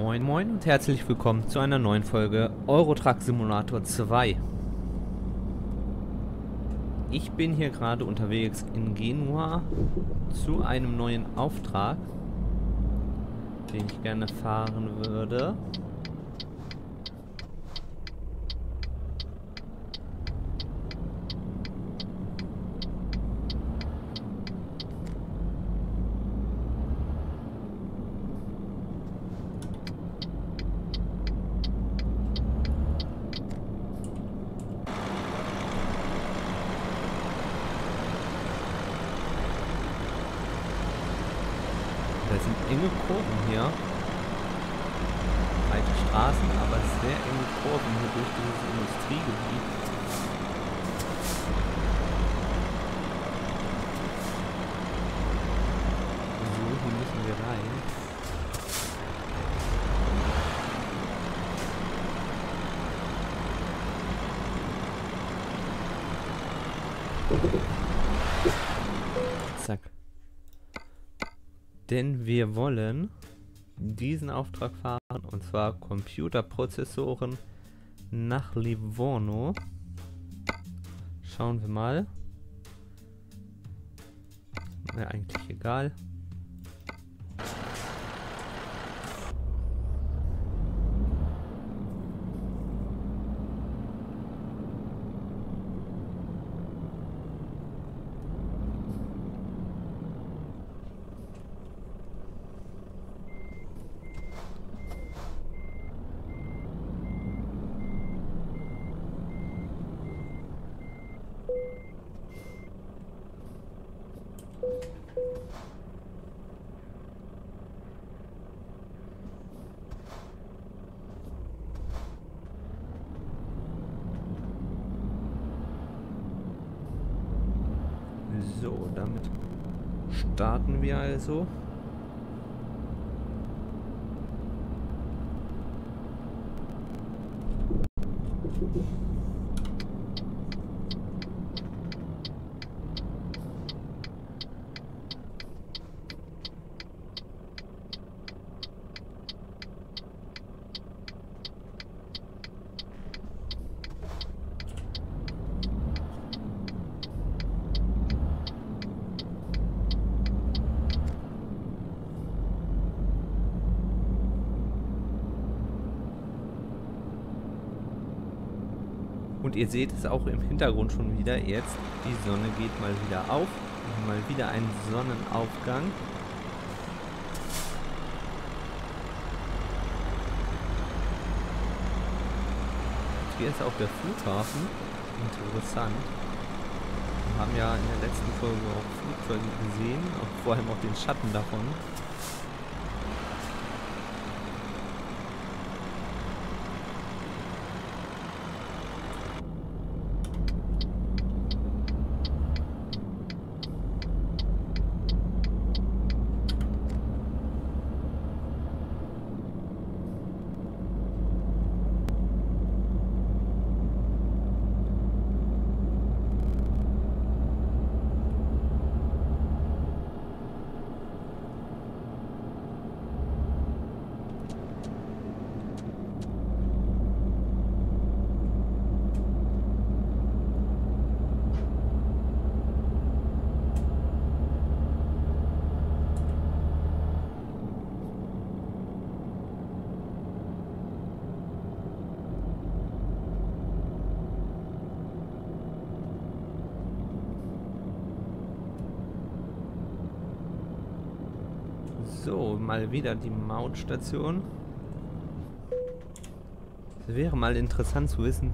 Moin Moin und herzlich willkommen zu einer neuen Folge Eurotruck Simulator 2. Ich bin hier gerade unterwegs in Genua zu einem neuen Auftrag, den ich gerne fahren würde. Da sind enge Kurven hier. Breite Straßen, aber sehr enge Kurven hier durch dieses Industriegebiet. So, hier müssen wir rein. Zack. Denn wir wollen diesen Auftrag fahren, und zwar Computerprozessoren nach Livorno. Schauen wir mal. Ja, eigentlich egal. So, damit starten wir also. Und ihr seht es auch im Hintergrund schon wieder jetzt. Die Sonne geht mal wieder auf. Mal wieder ein Sonnenaufgang. Hier ist auch der Flughafen. Interessant. Wir haben ja in der letzten Folge auch Flugzeuge gesehen. Und vor allem auch den Schatten davon. So, mal wieder die Mautstation. Es wäre mal interessant zu wissen,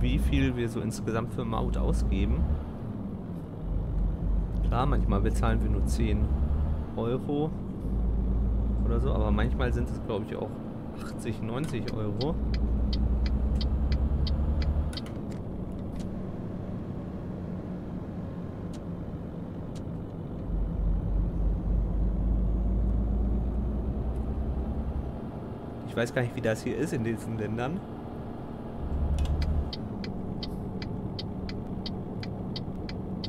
wie viel wir so insgesamt für Maut ausgeben. Klar, manchmal bezahlen wir nur 10 Euro oder so, aber manchmal sind es glaube ich auch 80, 90 Euro. Ich weiß gar nicht, wie das hier ist in diesen Ländern.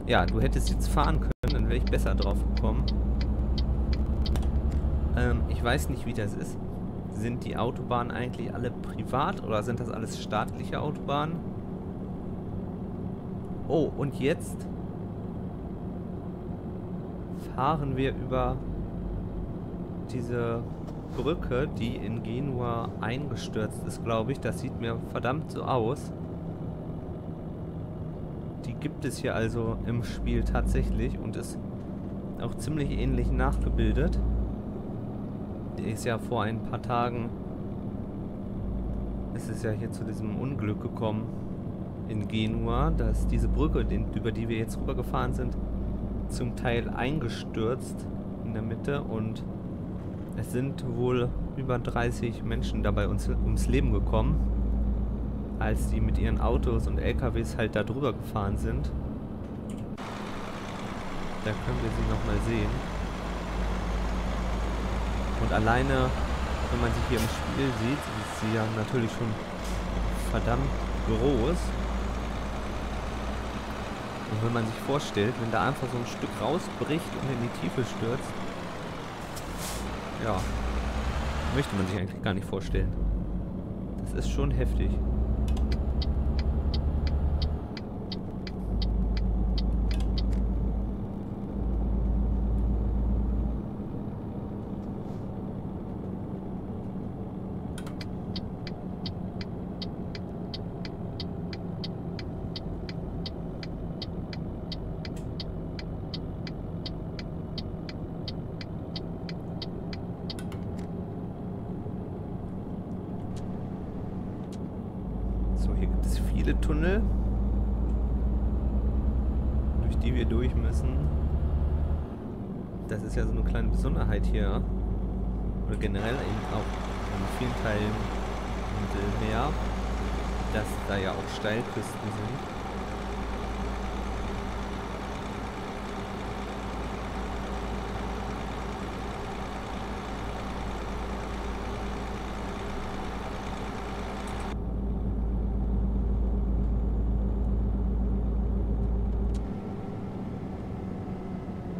Ja, du hättest jetzt fahren können, dann wäre ich besser drauf gekommen. Ähm, ich weiß nicht, wie das ist. sind die Autobahnen eigentlich alle privat oder sind das alles staatliche Autobahnen? Oh, und jetzt fahren wir über diese Brücke, die in Genua eingestürzt ist, glaube ich. Das sieht mir verdammt so aus. Die gibt es hier also im Spiel tatsächlich und ist auch ziemlich ähnlich nachgebildet. Die ist ja vor ein paar Tagen ist es ja hier zu diesem Unglück gekommen in Genua, dass diese Brücke, über die wir jetzt rübergefahren sind, zum Teil eingestürzt in der Mitte und es sind wohl über 30 Menschen dabei uns, ums Leben gekommen, als die mit ihren Autos und LKWs halt da drüber gefahren sind. Da können wir sie nochmal sehen. Und alleine, wenn man sie hier im Spiel sieht, ist sie ja natürlich schon verdammt groß. Und wenn man sich vorstellt, wenn da einfach so ein Stück rausbricht und in die Tiefe stürzt, ja, möchte man sich eigentlich gar nicht vorstellen. Das ist schon heftig. Viele Tunnel, durch die wir durch müssen. Das ist ja so eine kleine Besonderheit hier. Oder generell eben auch in vielen Teilen Mittelmeer, dass da ja auch Steilküsten sind.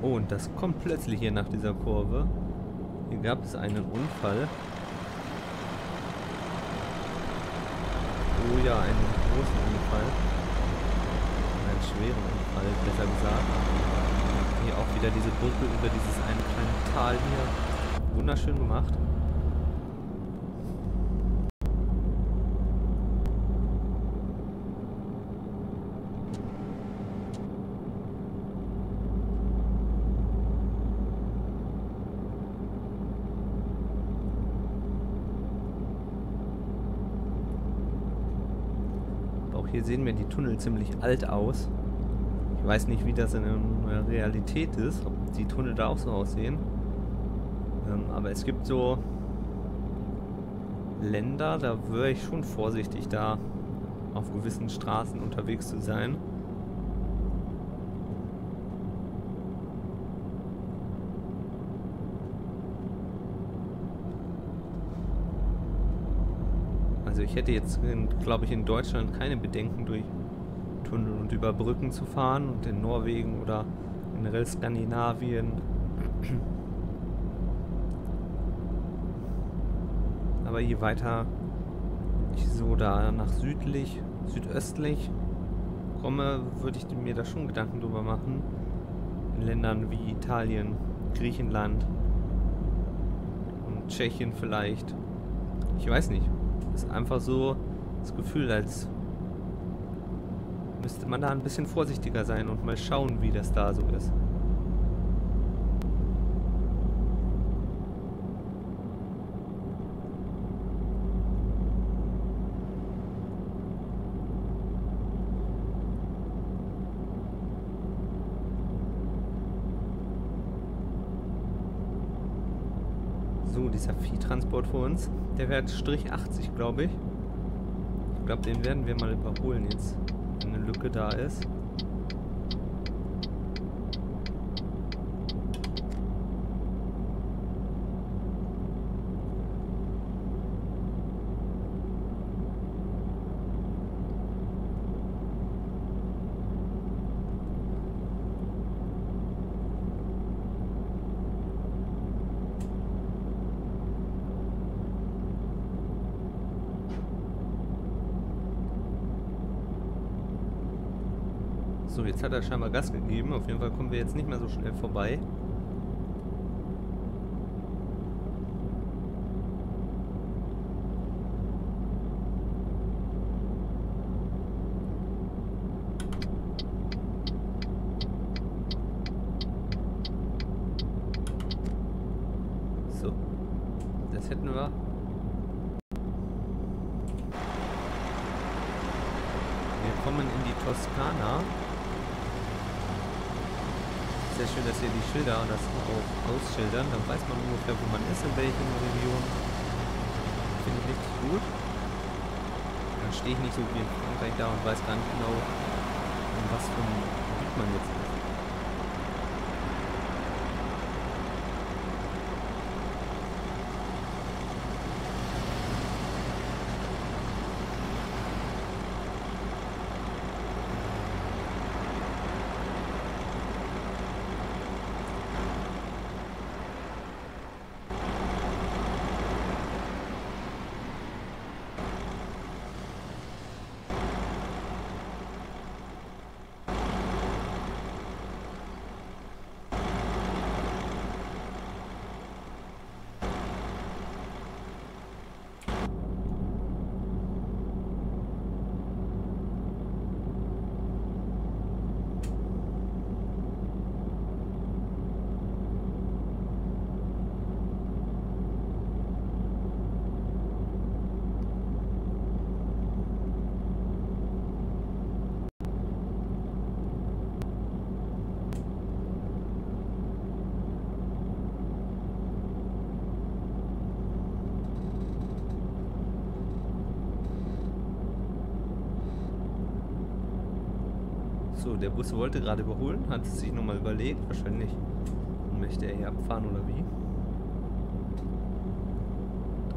Oh, und das kommt plötzlich hier nach dieser Kurve. Hier gab es einen Unfall. Oh ja, einen großen Unfall. Einen schweren Unfall, besser gesagt. Hier auch wieder diese Brücke über dieses eine kleine Tal hier. Wunderschön gemacht. Hier sehen mir die Tunnel ziemlich alt aus. Ich weiß nicht, wie das in der Realität ist, ob die Tunnel da auch so aussehen. Ähm, aber es gibt so Länder, da wäre ich schon vorsichtig, da auf gewissen Straßen unterwegs zu sein. Also ich hätte jetzt, glaube ich, in Deutschland keine Bedenken durch Tunnel und über Brücken zu fahren und in Norwegen oder generell Skandinavien. Aber je weiter ich so da nach südlich, südöstlich komme, würde ich mir da schon Gedanken drüber machen. In Ländern wie Italien, Griechenland und Tschechien vielleicht. Ich weiß nicht. Ist einfach so das Gefühl, als müsste man da ein bisschen vorsichtiger sein und mal schauen, wie das da so ist. So, Viehtransport für uns, der wäre Strich 80, glaube ich. Ich glaube, den werden wir mal überholen jetzt, wenn eine Lücke da ist. Hat er scheinbar Gas gegeben. Auf jeden Fall kommen wir jetzt nicht mehr so schnell vorbei. So, das hätten wir. Wir kommen in die Toskana. Sehr schön, dass hier die Schilder das auch ausschildern. Dann weiß man ungefähr, wo man ist, in welchen Region. Finde ich richtig gut. Dann stehe ich nicht so wie in Frankreich da und weiß gar nicht genau, in was für ein Gebiet man jetzt ist. Der Bus wollte gerade überholen, hat sich nochmal überlegt. Wahrscheinlich möchte er hier abfahren oder wie.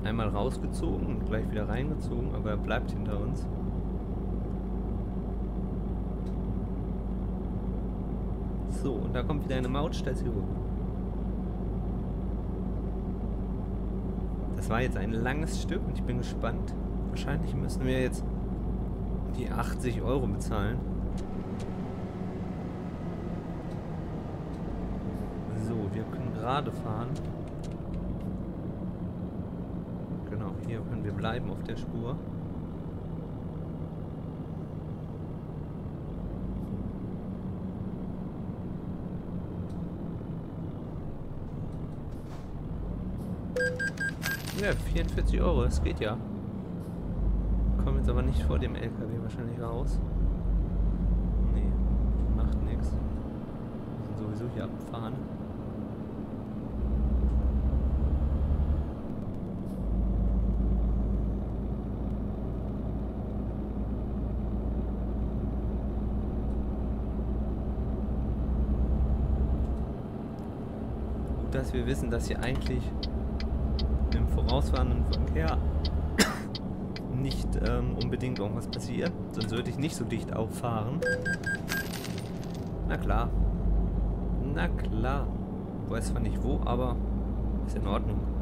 Einmal rausgezogen und gleich wieder reingezogen, aber er bleibt hinter uns. So, und da kommt wieder eine Mautstation. Das war jetzt ein langes Stück und ich bin gespannt. Wahrscheinlich müssen wir jetzt die 80 Euro bezahlen. So, wir können gerade fahren. Genau, hier können wir bleiben auf der Spur. Ja, 44 Euro, das geht ja. Kommen jetzt aber nicht vor dem LKW wahrscheinlich raus. Nee, macht nichts. Sowieso hier abfahren. Gut, dass wir wissen, dass hier eigentlich im vorausfahrenden Verkehr nicht ähm, unbedingt irgendwas passiert. Sonst würde ich nicht so dicht auffahren. Na klar. Na klar. Ich weiß zwar nicht wo, aber ist in Ordnung.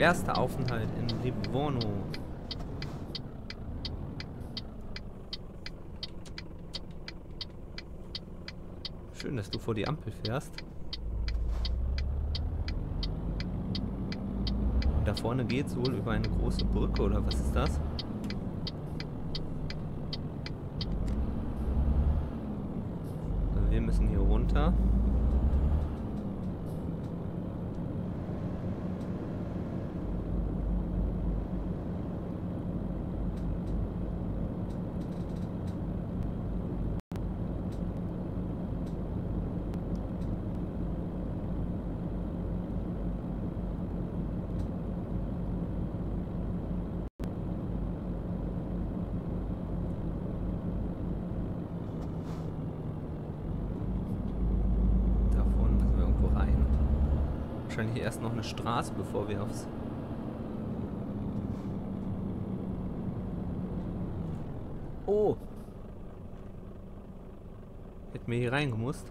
Erster Aufenthalt in Livorno. Schön, dass du vor die Ampel fährst. Und da vorne geht es wohl über eine große Brücke, oder was ist das? Wir müssen hier runter. Da vorne müssen wir irgendwo rein. Wahrscheinlich erst noch eine Straße, bevor wir aufs... Oh! Hätten wir hier reingemusst.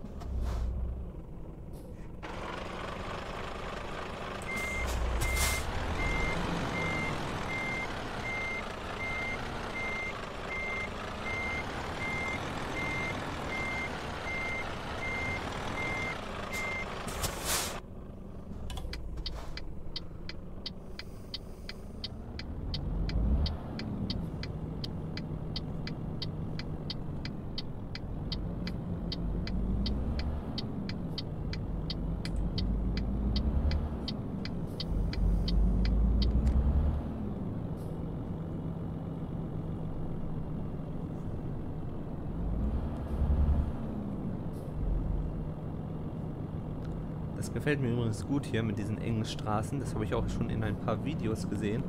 Das gefällt mir übrigens gut hier mit diesen engen Straßen. Das habe ich auch schon in ein paar Videos gesehen.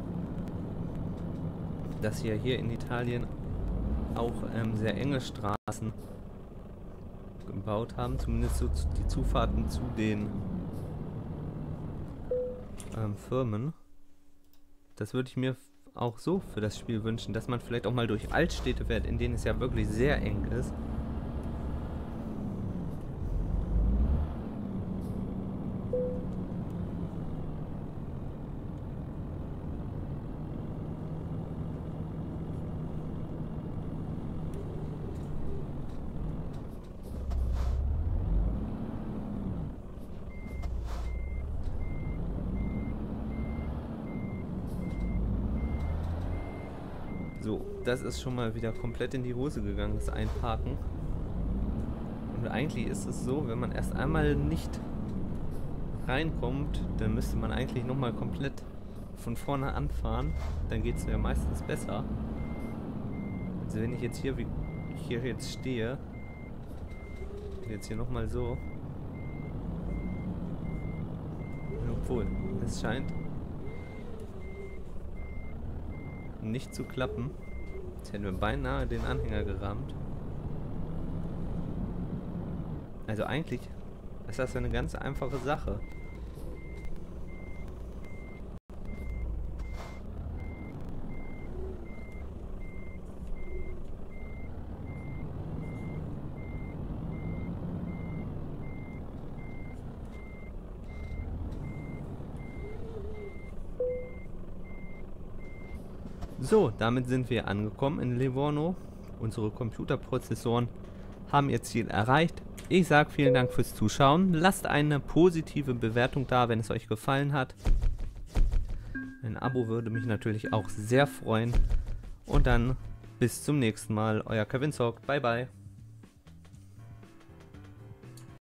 Dass ja hier in Italien auch ähm, sehr enge Straßen gebaut haben. Zumindest so die Zufahrten zu den ähm, Firmen. Das würde ich mir auch so für das Spiel wünschen, dass man vielleicht auch mal durch Altstädte fährt, in denen es ja wirklich sehr eng ist. So, das ist schon mal wieder komplett in die Hose gegangen, das Einparken. Und eigentlich ist es so, wenn man erst einmal nicht reinkommt, dann müsste man eigentlich nochmal komplett von vorne anfahren. Dann geht es ja meistens besser. Also wenn ich jetzt hier, wie hier jetzt stehe, jetzt hier nochmal so. Obwohl, es scheint nicht zu klappen. Jetzt hätten wir beinahe den Anhänger gerammt. Also eigentlich ist das eine ganz einfache Sache. So, damit sind wir angekommen in Livorno. Unsere Computerprozessoren haben ihr Ziel erreicht. Ich sage vielen Dank fürs Zuschauen. Lasst eine positive Bewertung da, wenn es euch gefallen hat. Ein Abo würde mich natürlich auch sehr freuen. Und dann bis zum nächsten Mal. Euer Kevin Zock. Bye, bye.